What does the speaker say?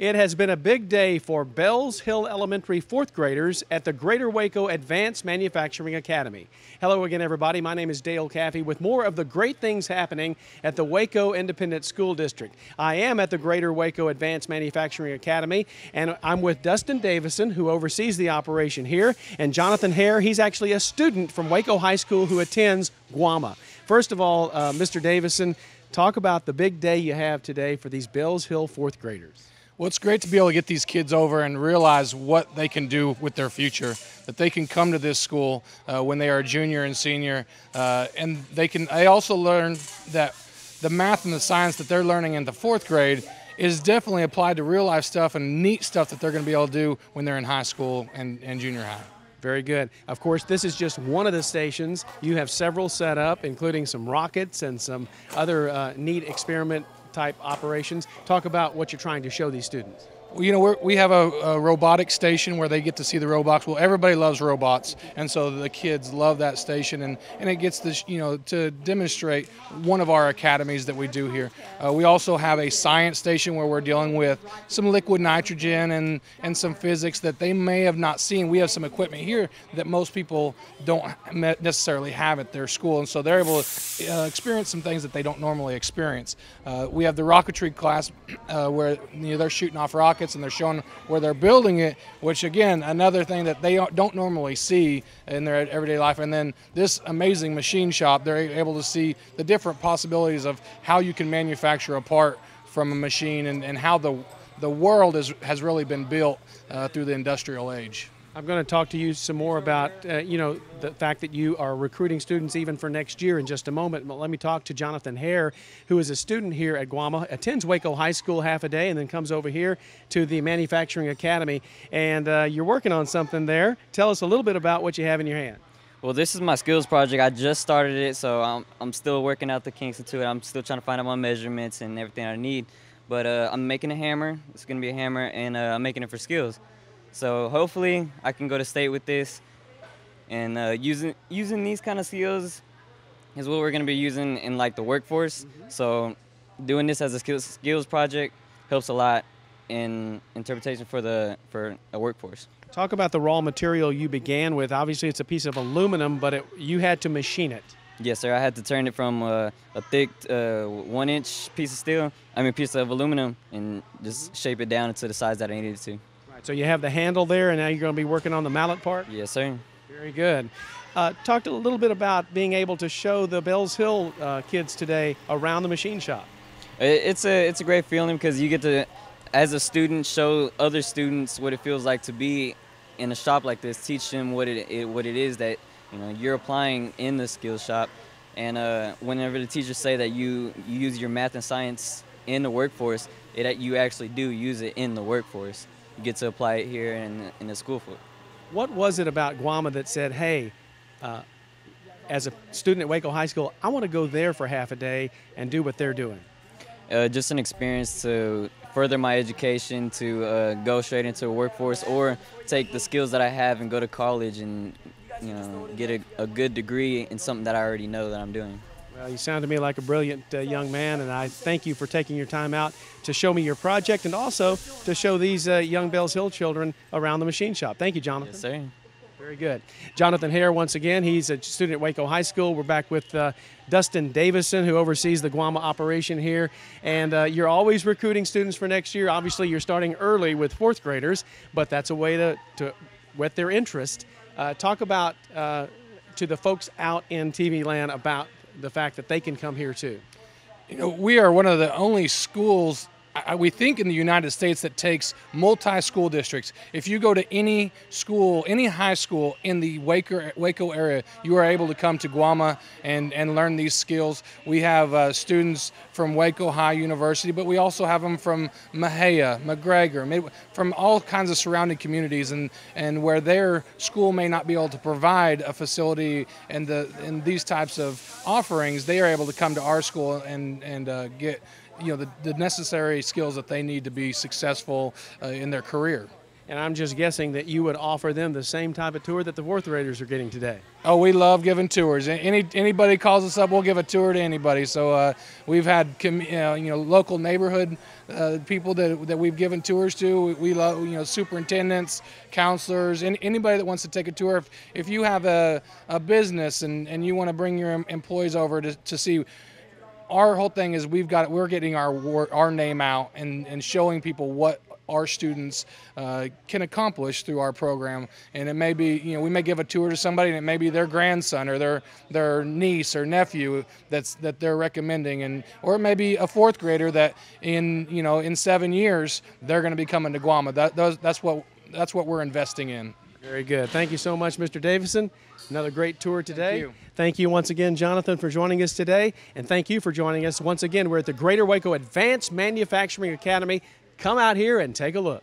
It has been a big day for Bell's Hill Elementary fourth graders at the Greater Waco Advanced Manufacturing Academy. Hello again, everybody. My name is Dale Caffey with more of the great things happening at the Waco Independent School District. I am at the Greater Waco Advanced Manufacturing Academy, and I'm with Dustin Davison, who oversees the operation here, and Jonathan Hare. He's actually a student from Waco High School who attends GWAMA. First of all, uh, Mr. Davison, talk about the big day you have today for these Bell's Hill fourth graders. Well, it's great to be able to get these kids over and realize what they can do with their future. That they can come to this school uh, when they are junior and senior, uh, and they can. They also learn that the math and the science that they're learning in the fourth grade is definitely applied to real life stuff and neat stuff that they're going to be able to do when they're in high school and, and junior high. Very good. Of course, this is just one of the stations. You have several set up, including some rockets and some other uh, neat experiment type operations. Talk about what you're trying to show these students. You know, we have a, a robotic station where they get to see the robots. Well, everybody loves robots, and so the kids love that station, and, and it gets this, you know, to demonstrate one of our academies that we do here. Uh, we also have a science station where we're dealing with some liquid nitrogen and, and some physics that they may have not seen. We have some equipment here that most people don't necessarily have at their school, and so they're able to uh, experience some things that they don't normally experience. Uh, we have the rocketry class uh, where you know, they're shooting off rockets rockets and they're showing where they're building it, which again, another thing that they don't normally see in their everyday life. And then this amazing machine shop, they're able to see the different possibilities of how you can manufacture a part from a machine and, and how the the world is, has really been built uh, through the industrial age. I'm going to talk to you some more about, uh, you know, the fact that you are recruiting students even for next year in just a moment. But let me talk to Jonathan Hare, who is a student here at GWAMA, attends Waco High School half a day, and then comes over here to the Manufacturing Academy. And uh, you're working on something there. Tell us a little bit about what you have in your hand. Well, this is my skills project. I just started it, so I'm, I'm still working out the kinks into it. I'm still trying to find out my measurements and everything I need. But uh, I'm making a hammer. It's going to be a hammer, and uh, I'm making it for skills. So hopefully I can go to state with this and uh, using using these kind of skills is what we're going to be using in like the workforce. Mm-hmm. So doing this as a skills, skills project helps a lot in interpretation for the for a workforce. Talk about the raw material you began with. Obviously, it's a piece of aluminum, but it, you had to machine it. Yes, sir. I had to turn it from uh, a thick uh, one-inch piece of steel, I mean, piece of aluminum, and just shape it down into the size that I needed to. So you have the handle there, and now you're going to be working on the mallet part? Yes, sir. Very good. Uh, talked a little bit about being able to show the Bell's Hill uh, kids today around the machine shop. It's a it's a great feeling because you get to, as a student, show other students what it feels like to be in a shop like this. Teach them what it, it what it is that you know you're applying in the skills shop. And uh, whenever the teachers say that you, you use your math and science in the workforce, it you actually do use it in the workforce get to apply it here in, in the school for. What was it about GWAMA that said, hey, uh, as a student at Waco High School, I want to go there for half a day and do what they're doing? Uh, just an experience to further my education, to uh, go straight into a workforce, or take the skills that I have and go to college and you know get a, a good degree in something that I already know that I'm doing. Well, you sound to me like a brilliant uh, young man, and I thank you for taking your time out to show me your project and also to show these uh, young Bell's Hill children around the machine shop. Thank you, Jonathan. Yes, sir. Very good. Jonathan Hare, once again, he's a student at Waco High School. We're back with uh, Dustin Davison, who oversees the GWAMA operation here. And uh, you're always recruiting students for next year. Obviously, you're starting early with fourth graders, but that's a way to, to whet their interest. Uh, talk about uh, to the folks out in TV land about the fact that they can come here too? You know, we are one of the only schools we think in the United States that takes multi-school districts. If you go to any school, any high school in the Waco, Waco area, you are able to come to GWAMA and, and learn these skills. We have uh, students from Waco High University, but we also have them from Mexia, McGregor, from all kinds of surrounding communities and, and where their school may not be able to provide a facility and, the, and these types of offerings, they are able to come to our school and, and uh, get you know the, the necessary skills that they need to be successful uh, in their career. And I'm just guessing that you would offer them the same type of tour that the fourth graders are getting today. Oh, we love giving tours. Any anybody calls us up, we'll give a tour to anybody. So uh, we've had com- you, know, you know local neighborhood uh, people that, that we've given tours to. We, we love you know superintendents, counselors, and anybody that wants to take a tour. If, if you have a, a business and, and you want to bring your employees over to, to see our whole thing is we've got we're getting our our name out and, and showing people what our students uh, can accomplish through our program. And it may be you know we may give a tour to somebody and it may be their grandson or their their niece or nephew that's that they're recommending. And or it may be a fourth grader that in you know in seven years they're going to be coming to GWAMA. That that's what that's what we're investing in Very good. Thank you so much, Mr. Davison. Another great tour today. you. Thank you once again, Jonathan, for joining us today. And thank you for joining us once again. We're at the Greater Waco Advanced Manufacturing Academy. Come out here and take a look.